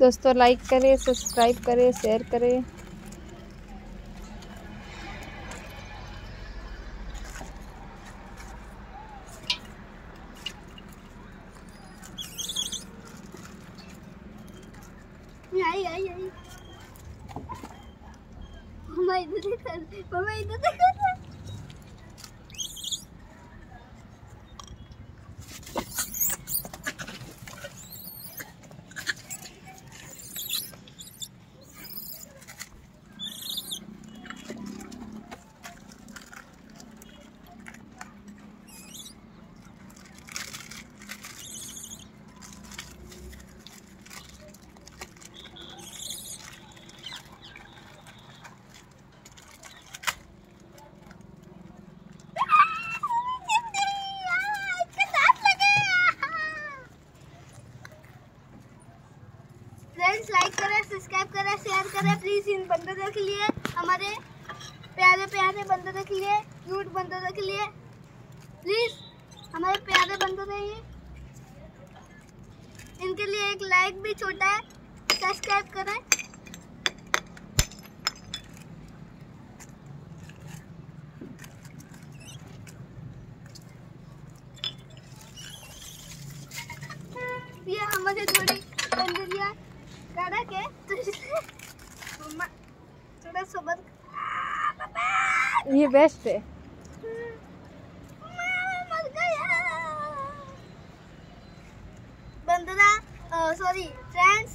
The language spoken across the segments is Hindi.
दोस्तों लाइक करें सब्सक्राइब करें शेयर करें। आई आई आई। मम्मा इधर देख, मम्मा इधर देख फ्रेंड्स लाइक करें सब्सक्राइब करें शेयर करें प्लीज़ इन बंदरों के लिए हमारे प्यारे प्यारे बंदरों के लिए क्यूट बंदरों के लिए प्लीज़ हमारे प्यारे बंदर हैं ये इनके लिए एक लाइक भी छोटा है सब्सक्राइब करें ये हमारे थोड़ी बंदरिया कड़क है तो इसलिए थोड़ा पापा! ये बेस्ट है। सॉरी फ्रेंड्स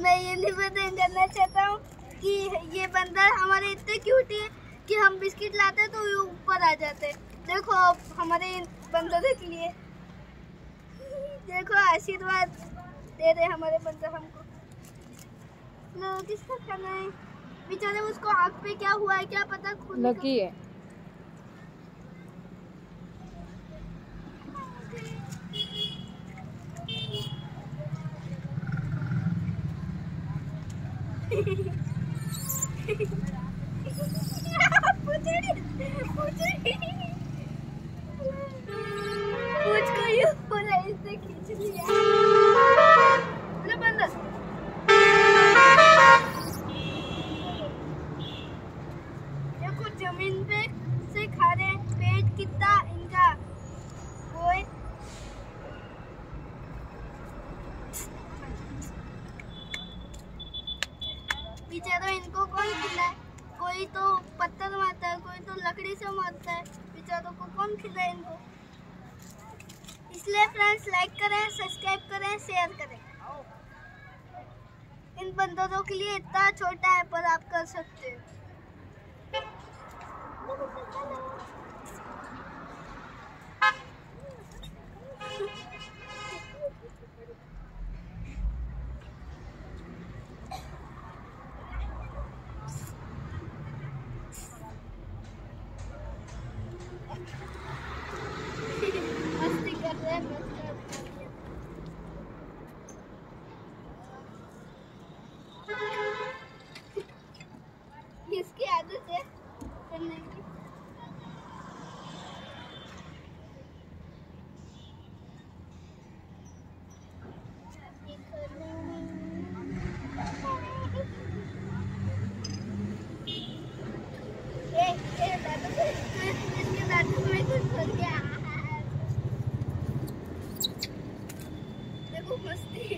मैं ये निवेदन करना चाहता हूँ कि ये बंदर हमारे इतने क्यूट है कि हम बिस्किट लाते तो ये ऊपर आ जाते देखो अब हमारे इन बंदरों के लिए। देखो, आशीर्वाद दे रहे हमारे बंदर हमको। किसका खाना है? बेचारे उसको आग पे क्या हुआ है क्या पता खुद लकी है। पूछ को यूँ बोला इसने खींच लिया ले बंदर देखो ज़मीन पे से खा रहे हैं पेट कितना इनका कोई बेचारा इनको कौन खिलाए कोई तो पत्थर मारता है कोई तो लकड़ी से मारता है बेचारों को कौन खिलाए इनको इसलिए फ्रेंड्स लाइक करें सब्सक्राइब करें शेयर करें बंदरों के लिए इतना छोटा है पर आप कर सकते मस्ती कर रहे हैं मस्ती कर रहे हैं। इसकी आदत है करने की ए, ए, दादू को- इसके दादू में कुछ हो गया देखो मस्ती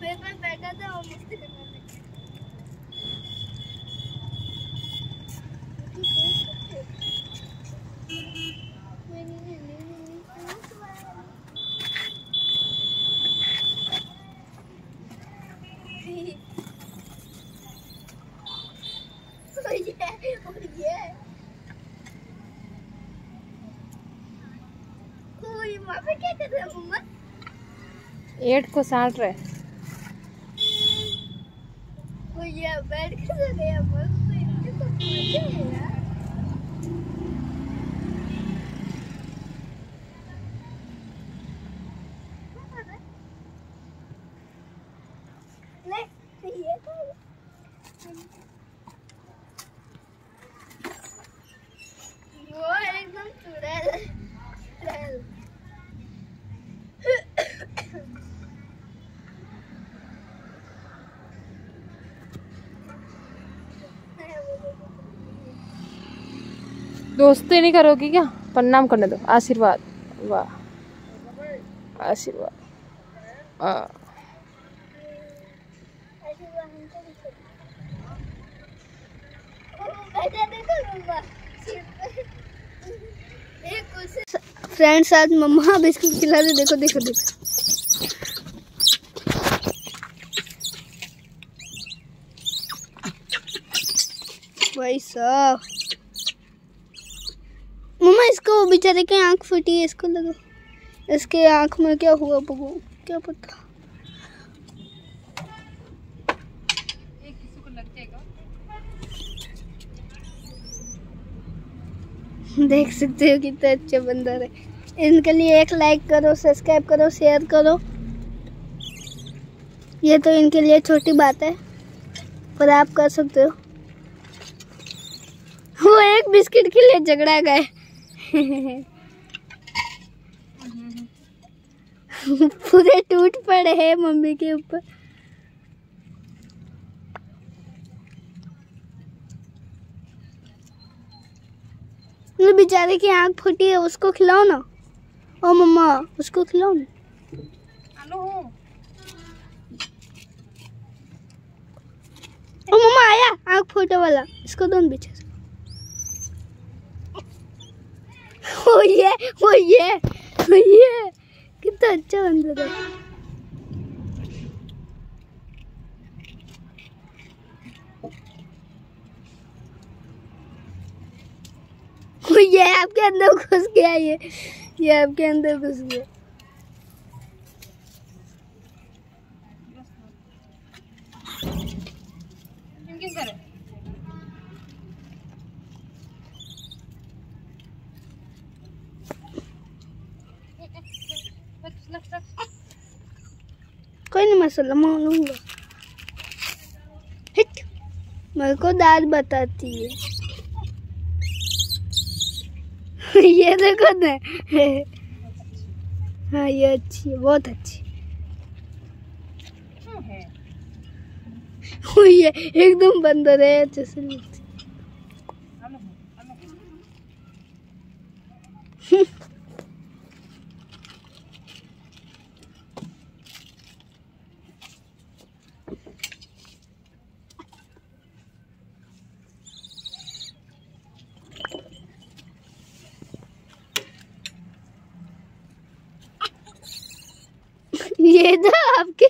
पेड़ पे बैठा था और मस्ती करने लगा Oh yeah, oh yeah. Oh, ये वहाँ पे क्या कर रहे हैं मम्मा? एट को साठ रहे Oh yeah, बैठ के सो गए हम लोग। तो इनके तो मज़े हैं यार। क्या कर रहा है? ले, ये तो- वो एकदम चुड़ैल है। चुड़ैल। दोस्ती नहीं करोगी क्या? प्रणाम करने दो। आशीर्वाद। वाह। आशीर्वाद। फ्रेंड्स आज मम्मा बिस्कुट खिला रहे देखो देखो देखो। भाई साहब मम्मा इसको बेचारे की आँख फटी है, इसको लगो। इसके आँख में क्या हुआ बगो क्या पता? देख सकते हो कितने अच्छे बंदर है। इनके लिए एक लाइक करो सब्सक्राइब करो शेयर करो। ये तो इनके लिए छोटी बात है, पर आप कर सकते हो। वो एक बिस्किट के लिए झगड़ा गए। पूरे टूट पड़े हैं मम्मी के ऊपर। बेचारे की आँख फूटी है उसको खिलाओ ना। ओ मम्मा उसको खिलाओ ना। ओ मम्मा आया। आँख फूटे वाला इसको दो ना ओ ये, वो ये वो ये। कितना अच्छा बंदा था। ओ ये आपके अंदर घुस गया, ये ये आपके अंदर घुस गया। कोई नहीं, मैं लूँगा हिट, मेरे को दाल बताती है। ये देखो ना। हाँ ये अच्छी है, बहुत अच्छी। ये एकदम बंदर है जैसे लगती ये तो आपके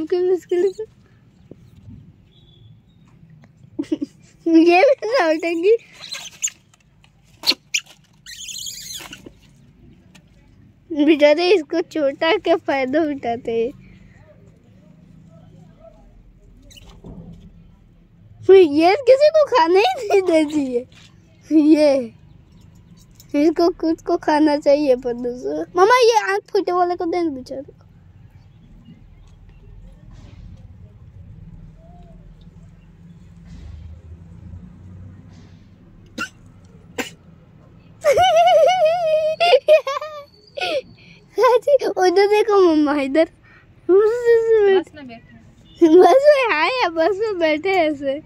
हमके मुश्किल से। ये भी बेचारे इसको छोटा के फ़ायदा उठाते ये किसी को खाना ही नहीं देती है। ये। इसको खुद को खाना चाहिए, पर दूसरा। मामा ये आँख फूटे वाले को देना बेचारे को। उधर देखो मम्मा इधर। बस में आए बस में बैठे ऐसे।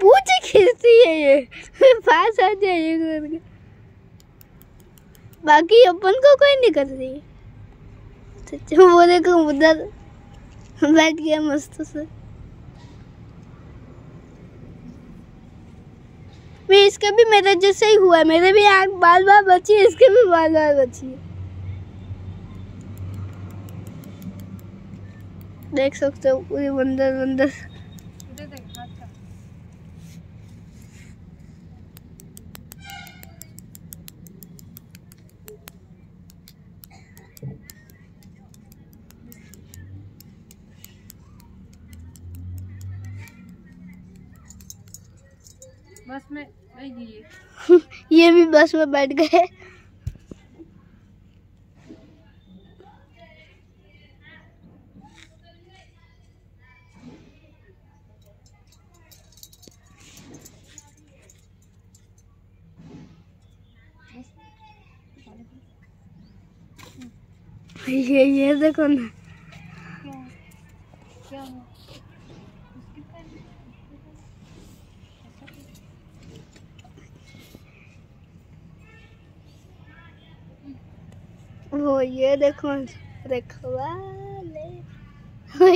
पूछ खींचती है ये। पास आ जाए बाकी अपन को कोई नहीं कर रही सच बोले वो उधर बैठ गया मस्त से। भी इसका भी मेरे जैसे ही हुआ मेरे भी आँख बाल बाल बची इसके भी बाल बाल बची देख सकते हो पूरी बंदर बंदर। बस में ये भी बस में बैठ गए। ये ये देखो ना। ये देखो रखवाले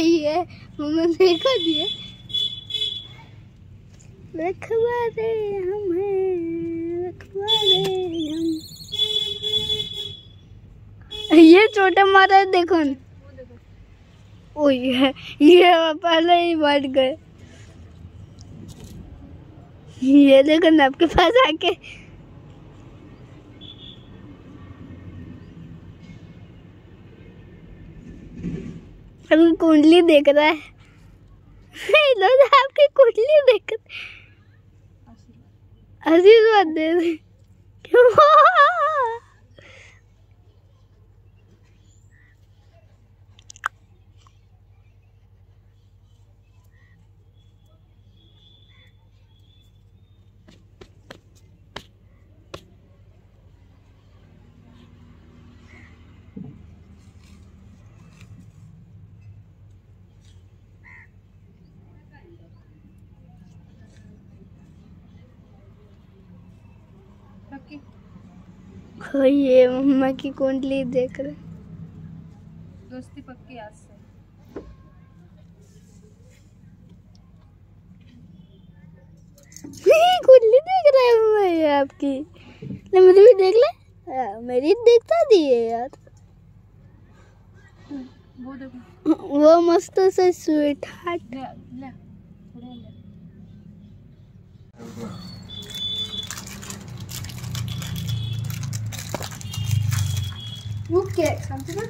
ये, मम्मी देखो दिए रखवाले हम हैं रखवाले हम। ये छोटे मारा देखो देखो। ओ ये ये पहले ही बढ़ गए। ये देखो आपके पास आके अभी कुंडली देख रहा है। लोग आपकी कुंडली देख आशीर्वाद। आशीर्वाद दे हो ये मम्मा की कुंडली देख रहे। दोस्ती पक्की आज से। कुंडली देख रहे हैं मम्मा ये आपकी। ले मेरी भी देख ले। हाँ, मेरी देखता दी है यार। वो देखो। वो मस्त से स्वीट हार्ट ले ले थोड़ा ले। You get something.